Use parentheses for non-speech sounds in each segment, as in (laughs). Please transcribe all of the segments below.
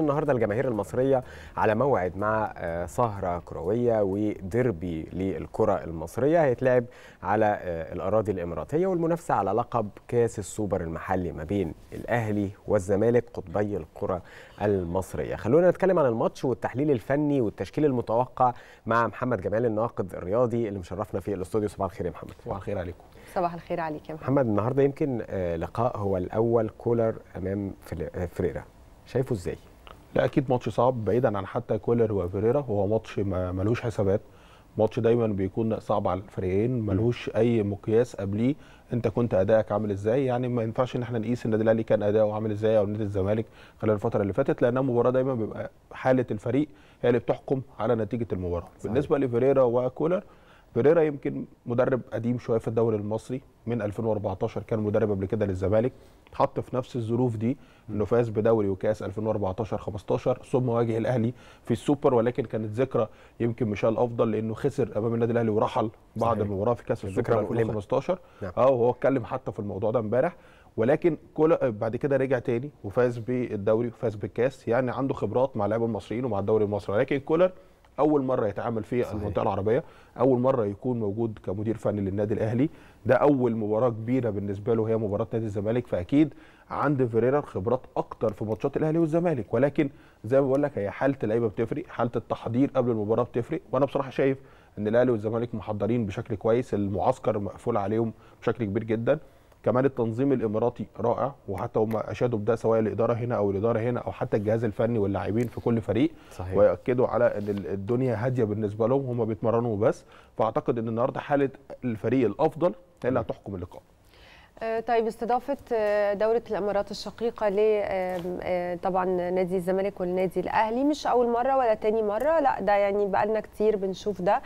النهارده الجماهير المصرية على موعد مع سهرة كروية وديربي للكرة المصرية. هيتلعب على الأراضي الإماراتية والمنافسة على لقب كاس السوبر المحلي ما بين الأهلي والزمالك قطبي الكرة المصرية. خلونا نتكلم عن الماتش والتحليل الفني والتشكيل المتوقع مع محمد جمال الناقد الرياضي اللي مشرفنا في الاستوديو. صباح الخير يا محمد. صباح الخير عليكم. صباح الخير عليك يا محمد. محمد النهارده يمكن لقاء هو الأول كولر أمام فريرا. شايفه إزاي؟ لا أكيد ماتش صعب بعيدا عن حتى كولر وفيريرا هو ماتش ملوش حسابات. ماتش دايما بيكون صعب على الفريقين ملوش أي مقياس قبليه. أنت كنت أدائك عامل إزاي؟ يعني ما ينفعش إن إحنا نقيس النادي الاهلي كان أداؤه عامل إزاي أو نادي الزمالك خلال الفترة اللي فاتت لانها مباراه دايما بيبقى حالة الفريق هي اللي بتحكم على نتيجة المباراة. صحيح. بالنسبة لفيريرا وكولر فيريرا يمكن مدرب قديم شوية في الدوري المصري من 2014 كان مدرب قبل كده للزمالك. اتحط في نفس الظروف دي إنه فاز بدوري وكاس 2014 15 ثم واجه الأهلي في السوبر ولكن كانت ذكرى يمكن مش الافضل لإنه خسر أمام النادي الأهلي ورحل بعد. المباراة في كاس السوبر 2015 نعم. آه وهو اتكلم حتى في الموضوع ده امبارح. ولكن كل بعد كده رجع تاني وفاز بالدوري وفاز بالكاس يعني عنده خبرات مع اللعيبه المصريين ومع الدوري المصري. ولكن كولر أول مرة يتعامل في. المنطقة العربية أول مرة يكون موجود كمدير فني للنادي الأهلي. ده أول مباراة كبيرة بالنسبة له هي مباراة نادي الزمالك. فأكيد عند فيريرا خبرات أكتر في ماتشات الأهلي والزمالك. ولكن زي ما بقول لك هي حالة اللعيبة بتفرق حالة التحضير قبل المباراة بتفرق. وأنا بصراحة شايف إن الأهلي والزمالك محضرين بشكل كويس. المعسكر مقفول عليهم بشكل كبير جدا. كمان التنظيم الإماراتي رائع وحتى هم أشادوا بده سواء الإدارة هنا أو الإدارة هنا أو حتى الجهاز الفني واللاعبين في كل فريق. صحيح. وياكدوا على إن الدنيا هادية بالنسبة لهم هم بيتمرنوا بس فأعتقد إن النهارده حالة الفريق الأفضل هي اللي هتحكم اللقاء. طيب استضافة دولة الإمارات الشقيقة ل طبعا نادي الزمالك والنادي الأهلي. مش أول مرة ولا تاني مرة. لا ده يعني بقالنا كتير بنشوف ده.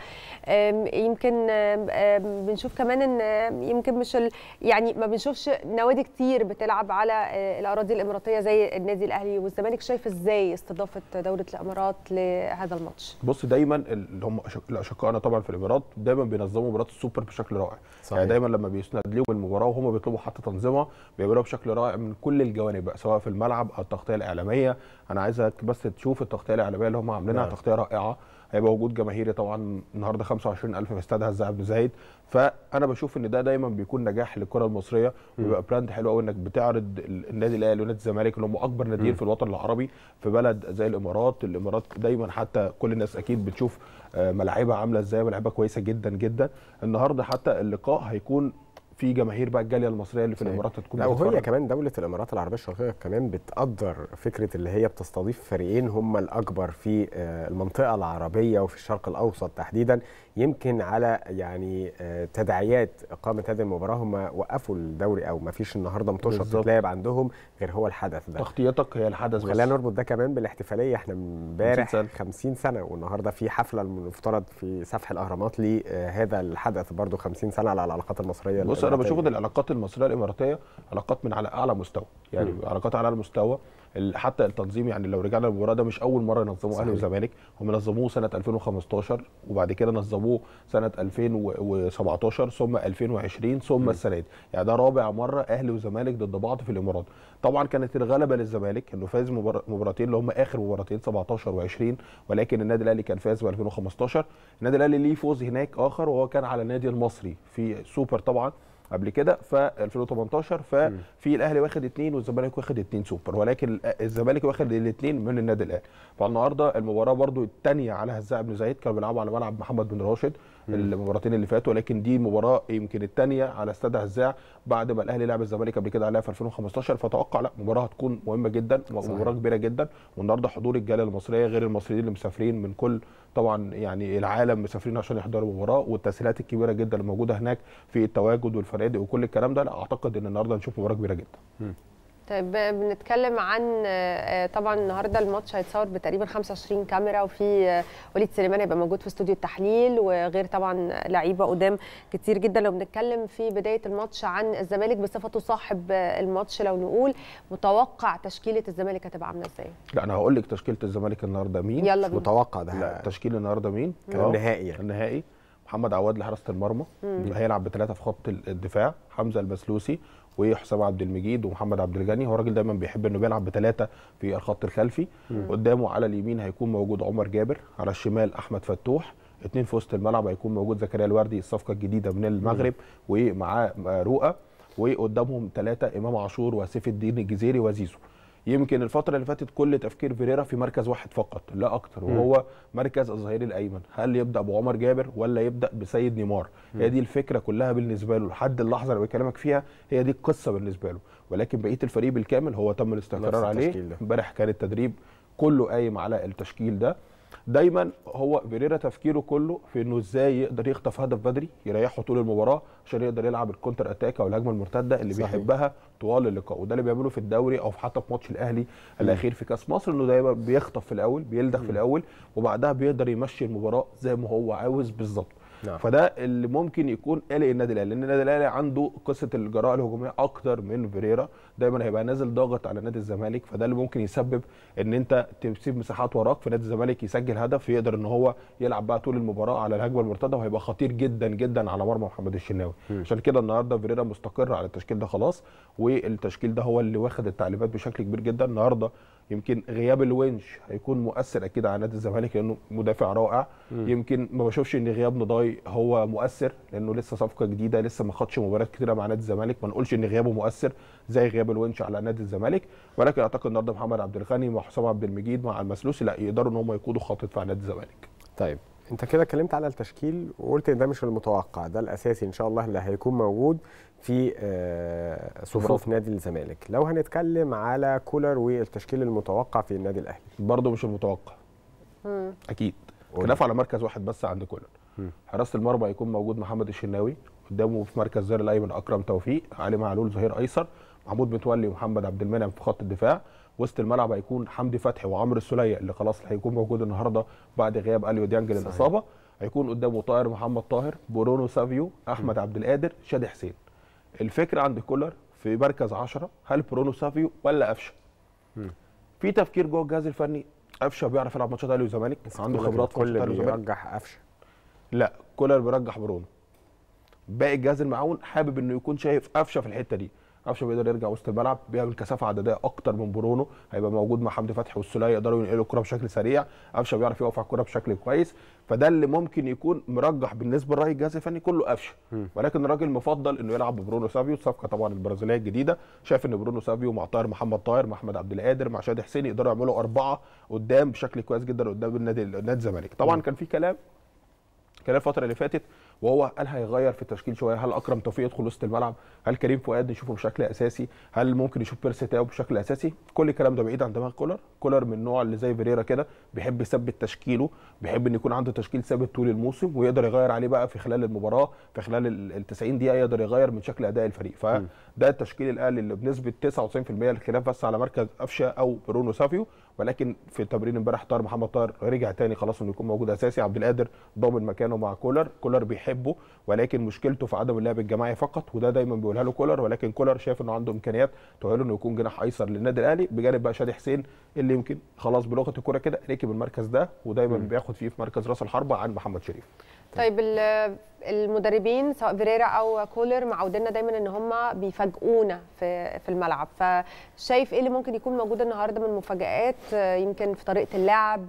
يمكن بنشوف كمان إن يمكن مش يعني ما بنشوفش نوادي كتير بتلعب على الأراضي الإماراتية زي النادي الأهلي والزمالك. شايف إزاي استضافة دولة الإمارات لهذا الماتش؟ بص دايما اللي هم الاشقائنا طبعا في الإمارات دايما بينظموا مباراه السوبر بشكل رائع. صحيح. يعني دايما لما بيسند لهم المباراه وهم بيطلبوا حتى تنظيمها بيعملوها بشكل رائع من كل الجوانب بقى سواء في الملعب أو التغطية الإعلامية. أنا عايزك بس تشوف التغطية الإعلامية اللي هم عاملينها نعم. تغطية رائعة. هيبقى وجود جماهيري طبعا النهارده 25000 في استاد هزاع بن زايد. فأنا بشوف إن ده دايما بيكون نجاح للكرة المصرية. ويبقى brand حلو قوي إنك بتعرض النادي الأهلي ونادي الزمالك اللي هم أكبر ناديين في الوطن العربي في بلد زي الإمارات. الإمارات دايما حتى كل الناس أكيد بتشوف ملاعبها عاملة إزاي ملاعبها كويسة جدا جدا. النهارده حتى اللقاء هيكون في جماهير بقى الجالية المصرية اللي في صحيح. الإمارات هتكون لا وهي كمان دولة الإمارات العربية الشقيقه كمان بتقدر فكرة اللي هي بتستضيف فريقين هم الأكبر في المنطقة العربية وفي الشرق الأوسط تحديدا. يمكن على يعني تداعيات إقامة هذه المباراة هم وقفوا الدوري أو ما فيش النهارده ماتشات بتتلعب عندهم غير هو الحدث ده. تغطيتك هي الحدث خلينا نربط ده كمان بالاحتفالية. إحنا امبارح 50 سنة. 50 سنة والنهاردة في حفلة المفترض في سفح الأهرامات لهذا الحدث برضه 50 سنة على العلاقات المصرية بص أنا بشوف إن العلاقات المصرية الإماراتية علاقات من على أعلى مستوى. يعني م. علاقات على أعلى مستوى. حتى التنظيم يعني لو رجعنا للمباراة ده مش أول مرة ينظموا أهلي وزمالك. هم نظموه سنة 2015 وبعد كده نظموه سنة 2017 ثم 2020 ثم م. السنة دي. يعني ده رابع مرة أهلي وزمالك ضد بعض في الإمارات. طبعا كانت الغلبة للزمالك إنه فاز مباراتين اللي هم آخر مباراتين 17 و20 ولكن النادي الأهلي كان فاز ب 2015 النادي الأهلي ليه فوز هناك آخر وهو كان على النادي المصري في سوبر طبعا. قبل كده في 2018 ففي الأهلي واخد اثنين والزمالك واخد اثنين سوبر ولكن الزمالك واخد الاثنين من النادي الأهلي. فالنهاردة المباراة برده الثانية على هزاع بن زايد كانوا بيلعبوا على ملعب محمد بن راشد. المباراتين اللي فاتوا ولكن دي مباراة يمكن الثانية على استاد هزاع بعد ما الأهلي لعب الزمالك قبل كده عليها في 2015 فأتوقع لا مباراة هتكون مهمة جدا مباراه كبيرة جدا. والنهاردة حضور الجالية المصرية غير المصريين اللي مسافرين من كل طبعا يعني العالم مسافرين عشان يحضروا المباراة والتسهيلات الكبيرة جدا اللي موجودة هناك في التواجد والفنادق وكل الكلام ده. لا أعتقد إن النهارده نشوف مباراة كبيرة جدا. طيب بنتكلم عن طبعا النهارده الماتش هيتصور بتقريبا 25 كاميرا وفي وليد سليمان هيبقى موجود في استوديو التحليل وغير طبعا لعيبة قدام كتير جدا. لو بنتكلم في بداية الماتش عن الزمالك بصفته صاحب الماتش لو نقول متوقع تشكيلة الزمالك هتبقى عاملة إزاي؟ لا أنا هقول لك تشكيلة الزمالك النهارده مين؟ يلا بينا. متوقع ده. لا. تشكيل النهارده مين؟ النهائي يعني. النهائي. محمد عواد لحراسة المرمى. هيلعب بثلاثه في خط الدفاع. حمزة البسلوسي. وحسام عبد المجيد ومحمد عبد الغني. هو راجل دايما بيحب إنه بيلعب بثلاثه في الخط الخلفي. قدامه على اليمين هيكون موجود عمر جابر على الشمال أحمد فتوح. اتنين في وسط الملعب هيكون موجود زكريا الوردي الصفقة الجديدة من المغرب ومعاه رؤى. وقدامهم ثلاثة إمام عاشور وسيف الدين الجزيري وزيزو. يمكن الفترة اللي فاتت كل تفكير فيريرا في مركز واحد فقط لا أكتر وهو مركز الظهير الأيمن. هل يبدأ بعمر جابر ولا يبدأ بسيد نيمار؟ هي دي الفكرة كلها بالنسبة له لحد اللحظة اللي بكلمك فيها هي دي القصة بالنسبة له. ولكن بقية الفريق بالكامل هو تم الاستقرار عليه. امبارح كان التدريب كله قايم على التشكيل ده. دايما هو فيريرا تفكيره كله في إنه إزاي يقدر يخطف هدف بدري يريحه طول المباراة عشان يقدر يلعب ال counter attack أو الهجمة المرتدة اللي صحيح. بيحبها طوال اللقاء. وده اللي بيعمله في الدوري أو في حتى في ماتش الأهلي الأخير في كأس مصر إنه دايما بيخطف في الأول بيلدغ في الأول وبعدها بيقدر يمشي المباراة زي ما هو عاوز بالظبط. نعم. فده اللي ممكن يكون قلق النادي الاهلي لأن النادي الاهلي عنده قصة الجراءه الهجومية أكتر من فيريرا. دايما هيبقى نازل ضاغط على نادي الزمالك فده اللي ممكن يسبب إن أنت تسيب مساحات وراك. في نادي الزمالك يسجل هدف يقدر إن هو يلعب بقى طول المباراة على الهجمة المرتدة وهيبقى خطير جدا جدا على مرمى محمد الشناوي. عشان كده النهارده فيريرا مستقر على التشكيل ده خلاص والتشكيل ده هو اللي واخد التعليمات بشكل كبير جدا. النهارده يمكن غياب الونش هيكون مؤثر أكيد على نادي الزمالك لأنه مدافع رائع. يمكن ما بشوفش إن غياب نضاي هو مؤثر لأنه لسه صفقة جديدة لسه ما خدش مباريات كتيرة مع نادي الزمالك. ما نقولش إن غيابه مؤثر زي غياب الونش على نادي الزمالك. ولكن أعتقد النهارده محمد عبد الغني مع حسام عبد المجيد مع المسلوسي لا يقدروا إن هم يقودوا خط دفاع نادي الزمالك. طيب. انت كده اتكلمت على التشكيل وقلت إن ده مش المتوقع ده الأساسي إن شاء الله اللي هيكون موجود في آه، صفوف نادي الزمالك. لو هنتكلم على كولر والتشكيل المتوقع في النادي الأهلي. برضه مش المتوقع. مم. أكيد. خلاف على مركز واحد بس عند كولر. حراسة المرمى هيكون موجود محمد الشناوي. قدامه في مركز الظهير الأيمن أكرم توفيق علي معلول ظهير أيسر. محمود متولي ومحمد عبد المنعم في خط الدفاع. وسط الملعب هيكون حمدي فتحي وعمرو السولية اللي خلاص هيكون موجود النهارده بعد غياب أليو ديانج. للإصابة. هيكون قدامه طاهر محمد طاهر برونو سافيو أحمد عبد القادر شادي حسين. الفكرة عند كولر في مركز 10 هل برونو سافيو ولا قفشه؟ في تفكير جوه الجهاز الفني قفشه بيعرف يلعب ماتشات أهلي وزمالك؟ عنده خبرات في الكل ماتشات أهلي وزمالك؟ بيرجح قفشه. لا كولر بيرجح برونو. باقي الجهاز المعاون حابب إنه يكون شايف قفشه في الحتة دي. قفشه بيقدر يرجع وسط الملعب بيعمل كثافة عددية أكتر من برونو هيبقى موجود مع حمدي فتحي والسولية يقدروا ينقلوا الكرة بشكل سريع قفشة بيعرف يقف على الكرة بشكل كويس فده اللي ممكن يكون مرجح بالنسبة لراي الجهاز الفني كله قفشة. ولكن الراجل مفضل إنه يلعب ببرونو سافيو الصفقه طبعا البرازيلية الجديدة. شايف إن برونو سافيو مع طاهر محمد طاهر مع احمد عبد القادر مع شادي حسين يقدروا يعملوا أربعة قدام بشكل كويس جدا قدام النادي نادي الزمالك. طبعا كان في كلام خلال الفترة اللي فاتت وهو قال هيغير في التشكيل شوية. هل أكرم توفيق يدخل وسط الملعب؟ هل كريم فؤاد نشوفه بشكل أساسي؟ هل ممكن يشوف بيرسي تاو بشكل أساسي؟ كل الكلام ده بعيد عن دماغ كولر. كولر من النوع اللي زي فيريرا كده بيحب يثبت تشكيله بيحب إن يكون عنده تشكيل ثابت طول الموسم ويقدر يغير عليه بقى في خلال المباراة في خلال ال 90 دقيقة يقدر يغير من شكل أداء الفريق. فده التشكيل الاهلي اللي بنسبة 99% الخلاف بس على مركز قفشه أو برونو سافيو. ولكن في التمرين امبارح طاهر محمد طاهر رجع تاني خلاص إنه يكون موجود أساسي. عبد القادر ضامن مكانه مع كولر. كولر بيحبه ولكن مشكلته في عدم اللعب الجماعي فقط وده دايما بيقولها له كولر. ولكن كولر شايف إنه عنده إمكانيات تؤهله إنه يكون جناح أيسر للنادي الأهلي. بجانب بقى شادي حسين اللي يمكن خلاص بلغة الكوره كده ركب المركز ده ودايما بياخد فيه في مركز راس الحربة عن محمد شريف. طيب ال- المدربين سواء فيريرا أو كولر معودينا دايما إن هم بيفاجئونا في في الملعب. فشايف إيه اللي ممكن يكون موجود النهارده من مفاجآت؟ آه، يمكن في طريقة اللعب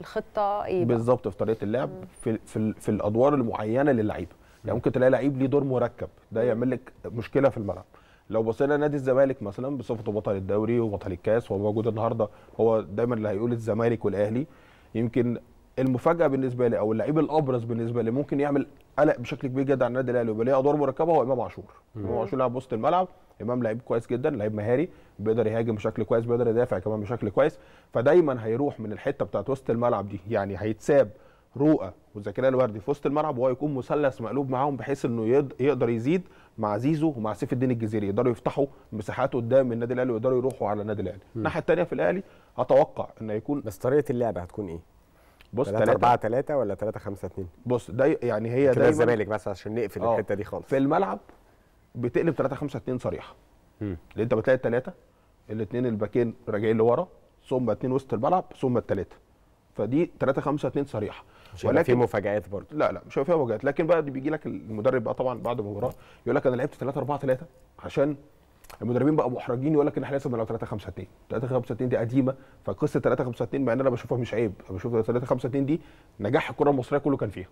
الخطة إيه؟ بالظبط في طريقة اللعب في في, في الأدوار المعينة للعيبة. يعني ممكن تلاقي لعيب ليه دور مركب ده يعمل لك مشكلة في الملعب. لو بصينا نادي الزمالك مثلا بصفته بطل الدوري وبطل الكاس وهو موجود النهارده هو دايما اللي هيقول الزمالك والأهلي. يمكن المفاجأة بالنسبة لي أو اللعيب الأبرز بالنسبة لي ممكن يعمل قلق بشكل كبير جدا على النادي الأهلي ويبقى ليه أدوار مركبه هو إمام عاشور. إمام عاشور لاعب وسط الملعب إمام لعيب كويس جدا لعيب مهاري بيقدر يهاجم بشكل كويس بيقدر يدافع كمان بشكل كويس. فدايما هيروح من الحتة بتاعت وسط الملعب دي. يعني هيتساب رؤى وزكريا الوردي في وسط الملعب وهو يكون مثلث مقلوب معاهم بحيث إنه يد- يقدر يزيد مع زيزو ومع سيف الدين الجزيري. يقدروا يفتحوا مساحات قدام النادي الأهلي ويقدروا يروحوا على النادي الأهلي. الناحية الثانية في الأهلي أتوقع ان يكون بس طريقة اللعب هتكون إيه؟ بص 3 ثلاثة 4 3 ولا 3 5 2 بص ده يعني هي دايما الزمالك بس عشان نقفل آه. الحتة دي خالص. في الملعب بتقلب 3 5 2 صريحة. لأن انت بتلاقي الثلاثه الاثنين الباكين راجعين لورا ثم اتنين وسط الملعب ثم الثلاثه فدي 3 5 2 صريحة. هيبقى في مفاجآت برضه. لا لا مش هيبقى فيها مواجهات لكن بقى بيجي لك المدرب بقى طبعا بعد المباراه يقول لك أنا لعبت 3 4 3 عشان المدربين بقى محرجين يقول لك إن إحنا لازم نلعب 3 5 2 3 5 2 دي قديمة فقصة 3 5 2 مع إن أنا بشوفها مش عيب. أنا بشوف 3 5 2 دي نجاح الكرة المصرية كله كان فيها.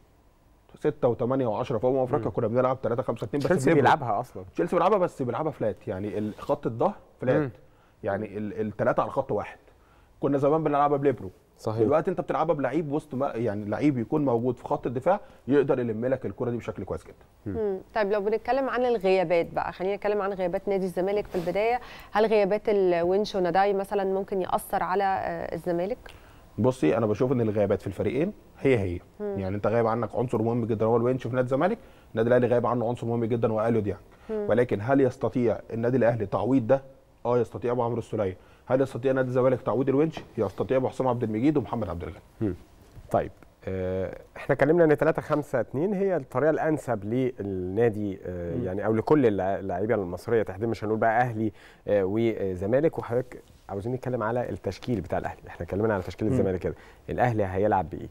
6 و8 و10 في أمم أفريقيا كنا بنلعب 3 5 2 بس تشيلسي. بيلعبها أصلا. تشيلسي بيلعبها بس بيلعبها flat يعني خط الظهر مم. flat يعني الثلاثه على خط واحد. كنا زمان بنلعبها بليبرو. صحيح. دلوقتي انت بتلعبها بلعيب وسط ما يعني لعيب يكون موجود في خط الدفاع يقدر يلم لك الكرة دي بشكل كويس جدا. مم. طيب لو بنتكلم عن الغيابات بقى خلينا نتكلم عن غيابات نادي الزمالك في البداية. هل غيابات الونش ونداي مثلا ممكن يأثر على آه، الزمالك؟ بصي أنا بشوف إن الغيابات في الفريقين هي هي. يعني أنت غايب عنك عنصر مهم جدا هو الونش في نادي الزمالك النادي الأهلي غايب عنه عنصر مهم جدا هو أليو ديانج. ولكن هل يستطيع النادي الأهلي تعويض ده؟ آه يستطيع أبو عمرو السولية. هل يستطيع نادي الزمالك تعويض الونش؟ يستطيع ابو حسام عبد المجيد ومحمد عبد الغني. طيب آه، إحنا اتكلمنا إن 3 5 2 هي الطريقة الأنسب للنادي آه، يعني أو لكل اللع- اللعيبة المصرية. تحديدا مش هنقول بقى أهلي آه، وزمالك. وحضرتك عاوزين نتكلم على التشكيل بتاع الأهلي. إحنا اتكلمنا على تشكيل الزمالك كده. الأهلي هيلعب بإيه؟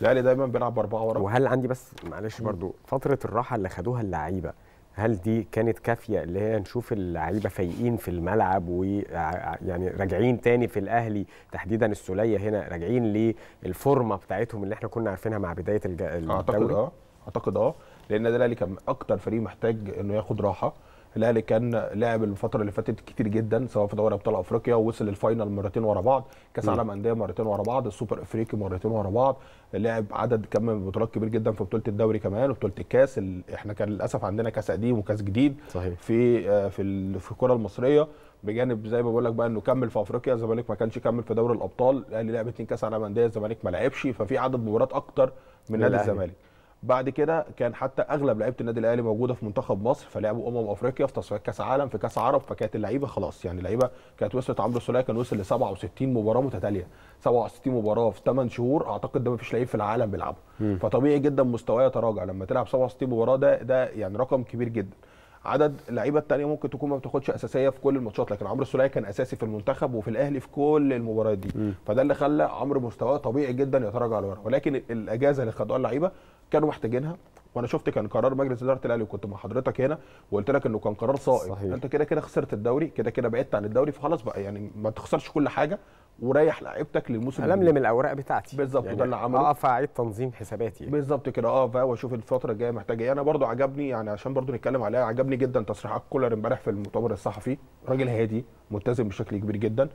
الأهلي دايما بيلعب بأربعة ورا. وهل عندي بس معلش برضو فترة الراحة اللي خدوها اللعيبة هل دي كانت كافية اللي هي نشوف اللعيبة فايقين في الملعب ويعني راجعين تاني في الأهلي تحديدا السولية هنا راجعين للفورمة بتاعتهم اللي إحنا كنا عارفينها مع بداية الج- أعتقد الدوري آه أعتقد آه لأن النادي الأهلي كان أكتر فريق محتاج إنه ياخد راحة. الاهلي كان لعب الفترة اللي فاتت كتير جدا سواء في دوري ابطال افريقيا ووصل لل final مرتين ورا بعض كاس عالم انديه مرتين ورا بعض السوبر افريقي مرتين ورا بعض لعب عدد كم من بطولات كبير جدا في بطوله الدوري كمان وبطوله الكاس ال... إحنا كان للاسف عندنا كاس قديم وكاس جديد صحيح. في آه، في في الكره المصريه. بجانب زي ما بقول لك بقى انه كمل في افريقيا الزمالك ما كانش كمل في دوري الابطال الاهلي لعب اتنين كاس عالم انديه الزمالك ما لعبش ففي عدد مباريات أكتر من نادي. الزمالك. بعد كده كان حتى أغلب لعيبة النادي الأهلي موجودة في منتخب مصر فلعبوا أمم أفريقيا في تصفيات كأس عالم في كأس عرب فكانت اللعيبة خلاص يعني اللعيبة كانت وصلت عمرو السوليه كان وصل ل 67 مباراة متتالية. 67 مباراة في 8 شهور أعتقد ده ما فيش لعيب في العالم بيلعبها. فطبيعي جدا مستواه يتراجع. لما تلعب 67 مباراة ده ده يعني رقم كبير جدا. عدد اللعيبة الثانية ممكن تكون ما بتاخدش أساسية في كل الماتشات لكن عمرو السوليه كان أساسي في المنتخب وفي الأهلي في كل المباريات دي. فده اللي خلى عمرو مستواه طبيعي جدا يتراجع لورا ولكن ال- الأجازة اللي خدوها اللعيبة كانوا محتاجينها وأنا شفت كان قرار مجلس إدارة الأهلي وكنت مع حضرتك هنا وقلت لك إنه كان قرار صائب. صحيح. أنت كده كده خسرت الدوري كده كده بعدت عن الدوري فخلاص بقى يعني ما تخسرش كل حاجة وريح لعيبتك للموسم الجديد. الملم الأوراق بتاعتي. بالظبط، يعني وده اللي عمله. أقف أعيد تنظيم حساباتي بالظبط كده. أه فا وأشوف الفترة الجاية محتاجه إيه. أنا برضو عجبني يعني عشان برضو نتكلم عليها عجبني جدا تصريحات كولر امبارح في المؤتمر الصحفي. راجل هادي ملتزم بشكل كبير جدا.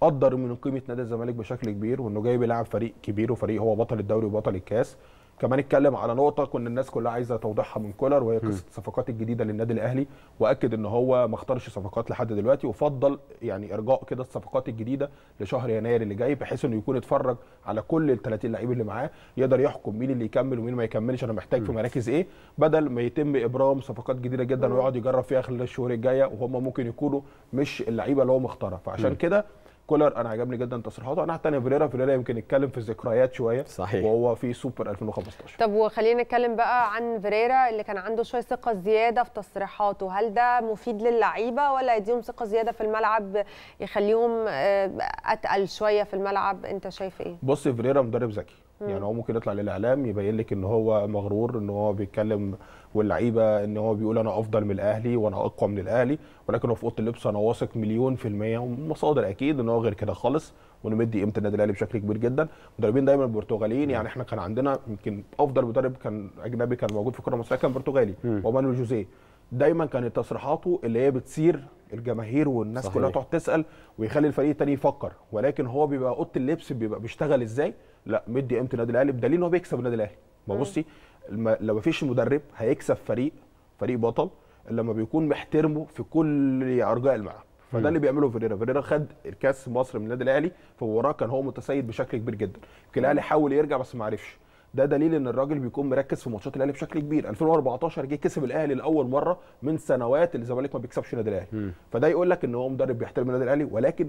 قدر من قيمة نادي الزمالك بشكل كبير وإنه جاي بيلعب فريق كبير وفريق هو بطل الدوري وبطل الكاس. كمان اتكلم على نقطة كنا الناس كلها عايزة توضيحها من كولر وهي قصة الصفقات الجديدة للنادي الأهلي وأكد إن هو ما اختارش صفقات لحد دلوقتي وفضل يعني إرجاء كده الصفقات الجديدة لشهر يناير اللي جاي بحيث إنه يكون اتفرج على كل ال 30 لعيب اللي معاه يقدر يحكم مين اللي يكمل ومين ما يكملش أنا محتاج في مراكز إيه بدل ما يتم إبرام صفقات جديدة جدا ويقعد يجرب فيها خلال الشهور الجاية وهم ممكن يكونوا مش اللعيبة اللي هو مختارها. فعشان كده كولر أنا عجبني جدا تصريحاته. أنا الثانية فيريرا فيريرا يمكن يتكلم في الذكريات شوية صحيح. وهو في سوبر 2015 طب وخلينا نتكلم بقى عن فيريرا اللي كان عنده شوية ثقة زيادة في تصريحاته. هل ده مفيد للعيبة ولا يديهم ثقة زيادة في الملعب يخليهم آه، أتقل شوية في الملعب؟ أنت شايف إيه؟ بص فيريرا مدرب ذكي. يعني هو ممكن يطلع للإعلام يبين لك إن هو مغرور إن هو بيتكلم واللعيبة إن هو بيقول أنا أفضل من الأهلي وأنا أقوى من الأهلي ولكن هو في أوضة اللبس أنا واثق مليون في المية ومصادر أكيد إن هو غير كده خالص وانه مدي قيمة النادي الأهلي بشكل كبير جدا. مدربين دايما البرتغاليين يعني إحنا كان عندنا يمكن أفضل مدرب كان أجنبي كان موجود في الكرة المصرية كان برتغالي هو مانويل جوزيه. دايما كانت تصريحاته اللي هي بتثير الجماهير والناس صحيح. كلها تقعد تسأل ويخلي الفريق التاني يفكر ولكن هو بيبقى أوضة اللبس بيبقى بيشتغل إزاي؟ لا مدي قيمة النادي الأهلي بدليل إن هو بيكسب النادي الأهلي. ما بصي لو مفيش مدرب هيكسب فريق فريق بطل لما بيكون محترمه في كل أرجاء الملعب. فده اللي بيعمله فيريرا. فيريرا خد الكاس مصر من النادي الأهلي في مباراه كان هو متسيد بشكل كبير جدا. يمكن الأهلي حاول يرجع بس ما عرفش. ده دليل إن الراجل بيكون مركز في ماتشات الأهلي بشكل كبير. 2014 جه كسب الأهلي لأول مرة من سنوات اللي الزمالك ما بيكسبش النادي الأهلي. فده يقول لك إن هو مدرب بيحترم النادي الأهلي ولكن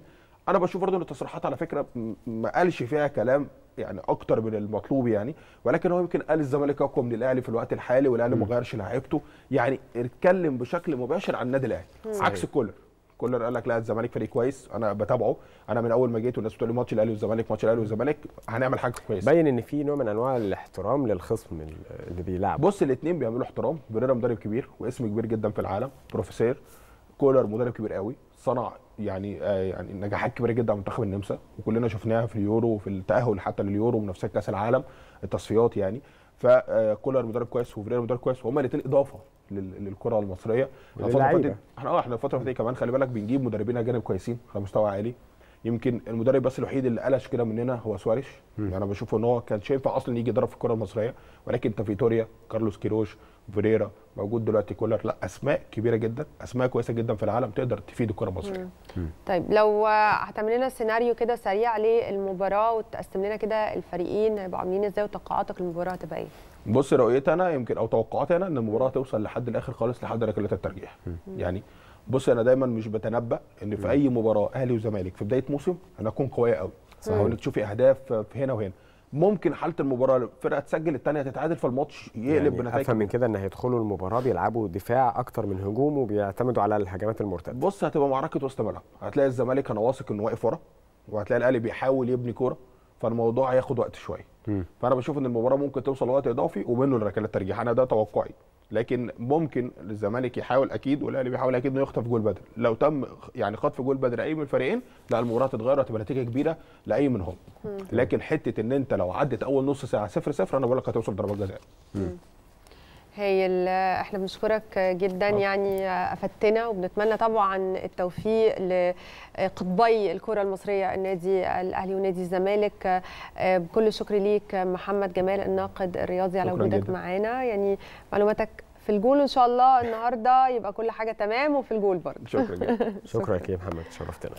أنا بشوف برضه إن التصريحات على فكرة ما قالش فيها كلام يعني أكتر من المطلوب يعني ولكن هو يمكن قال الزمالك اقوى من الاهلي في الوقت الحالي والأهلي ما غيرش لعيبته. يعني اتكلم بشكل مباشر عن النادي الأهلي. عكس كولر. كولر قال لك لا الزمالك فريق كويس أنا بتابعه. أنا من أول ما جيت والناس بتقول لي ماتش الأهلي والزمالك ماتش الأهلي والزمالك هنعمل حاجة كويسة. باين إن في نوع من أنواع الاحترام للخصم اللي بيلعب. بص الاثنين بيعملوا احترام. فيريرا مدرب كبير واسم كبير جدا في العالم بروفيسور كولر مدرب كبير قوي. صنع يعني آه يعني نجاحات كبيرة جدا على منتخب النمسا. وكلنا شفناها في اليورو وفي التأهل حتى لليورو ومنافسات كأس العالم التصفيات يعني. فكولر مدرب كويس وفيريرا مدرب كويس وهما الاثنين إضافة لل- للكرة المصرية. إحنا. فاتت- إحنا آه إحنا الفترة فاتت كمان خلي بالك بنجيب مدربين أجانب كويسين على مستوى عالي. يمكن المدرب بس الوحيد اللي قلش كده مننا هو سواريش. يعني أنا بشوف إن هو كان ينفع أصلا يجي يدرب في الكرة المصرية ولكن انت فيتوريا كارلوس كيروش فيريرا موجود دلوقتي كولر لا أسماء كبيرة جدا أسماء كويسة جدا في العالم تقدر تفيد الكرة المصرية. طيب لو هتعمل لنا سيناريو كده سريع للمباراة وتقسم لنا كده الفريقين هيبقوا عاملين إزاي وتوقعاتك للمباراة هتبقى إيه؟ بص رؤيتي أنا يمكن أو توقعاتي أنا إن المباراة توصل لحد الآخر خالص لحد ركلات الترجيح. يعني بص أنا دايما مش بتنبأ إن في أي مباراة أهلي وزمالك في بداية موسم أنا أكون قويه قوي أو انك تشوفي أهداف في هنا وهنا. ممكن حالة المباراة الفرقه تسجل الثانية تتعادل فالماتش يقلب يعني بنتائج. أفهم من كده إن هيدخلوا المباراة بيلعبوا دفاع أكتر من هجوم وبيعتمدوا على الهجمات المرتدة. بص هتبقى معركة وسط ملعب. هتلاقي الزمالك أنا واثق إنه واقف ورا وهتلاقي الأهلي بيحاول يبني كورة فالموضوع هياخد وقت شوية. فأنا بشوف إن المباراة ممكن توصل لوقت إضافي ومنه لركلات ترجيح أنا ده توقعي. لكن ممكن الزمالك يحاول أكيد والأهلي بيحاول أكيد إنه يخطف جول بدري لو تم يعني خطف جول بدري اي من الفريقين لا المباراة تتغير وهتبقى نتيجه كبيرة لأي منهم. لكن حتة إن أنت لو عدت أول نص ساعة 0 0 أنا بقول لك هتوصل ضربات جزاء. هايل إحنا بنشكرك جدا يعني آه، أفدتنا وبنتمنى طبعا التوفيق لقطبي الكرة المصرية النادي الأهلي ونادي الزمالك. بكل شكر ليك محمد جمال الناقد الرياضي على وجودك. معانا. يعني معلوماتك في الجول إن شاء الله النهارده يبقى كل حاجة تمام وفي الجول برضه. شكرا جدا. (laughs) شكرا لك يا محمد شرفتنا.